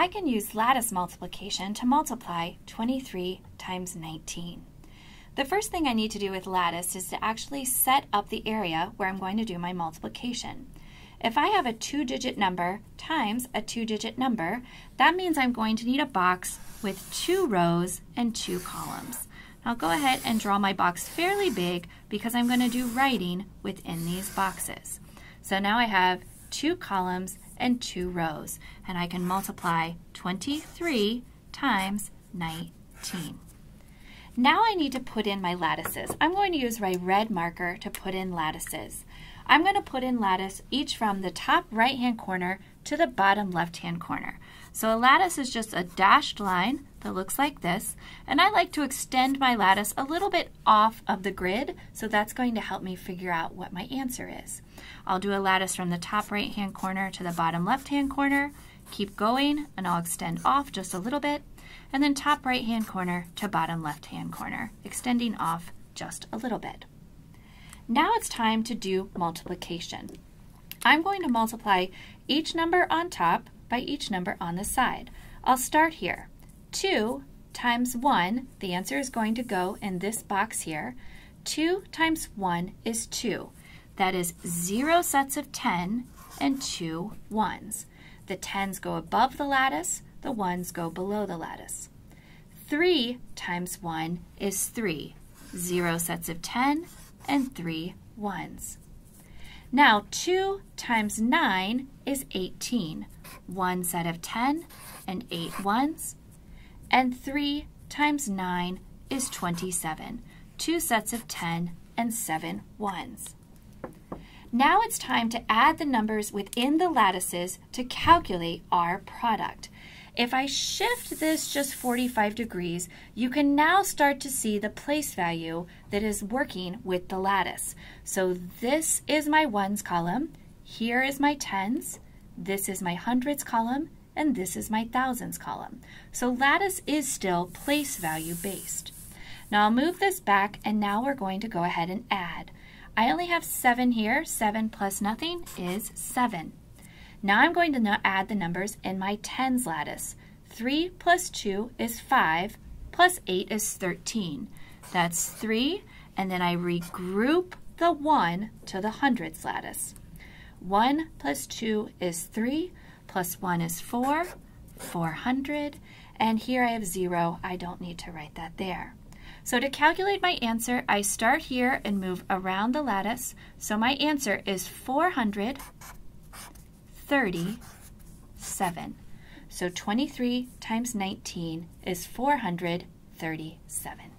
I can use lattice multiplication to multiply 23 times 19. The first thing I need to do with lattice is to actually set up the area where I'm going to do my multiplication. If I have a two-digit number times a two-digit number, that means I'm going to need a box with two rows and two columns. I'll go ahead and draw my box fairly big because I'm going to do writing within these boxes. So now I have two columns and two rows, and I can multiply 23 times 19. Now I need to put in my lattices. I'm going to use my red marker to put in lattices. I'm going to put in lattice each from the top right-hand corner to the bottom left-hand corner. So a lattice is just a dashed line that looks like this, and I like to extend my lattice a little bit off of the grid, so that's going to help me figure out what my answer is. I'll do a lattice from the top right-hand corner to the bottom left-hand corner, keep going, and I'll extend off just a little bit, and then top right-hand corner to bottom left-hand corner, extending off just a little bit. Now it's time to do multiplication. I'm going to multiply each number on top by each number on the side. I'll start here. 2 times 1, the answer is going to go in this box here. 2 times 1 is 2. That is 0 sets of 10 and 2 ones. The 10s go above the lattice, the 1s go below the lattice. 3 times 1 is 3. 0 sets of 10 and three ones. Now 2 times 9 is 18. One set of 10 and eight ones. And 3 times 9 is 27. Two sets of 10 and seven ones. Now it's time to add the numbers within the lattices to calculate our product. If I shift this just 45 degrees, you can now start to see the place value that is working with the lattice. So this is my ones column, here is my tens, this is my hundreds column, and this is my thousands column. So lattice is still place value based. Now I'll move this back and now we're going to go ahead and add. I only have 7 here. 7 plus nothing is 7. Now I'm going to add the numbers in my tens lattice. 3 plus 2 is 5, plus 8 is 13. That's 3, and then I regroup the 1 to the hundreds lattice. 1 plus 2 is 3, plus 1 is 4, 400, and here I have 0. I don't need to write that there. So to calculate my answer, I start here and move around the lattice. So my answer is 400 37. So 23 times 19 is 437.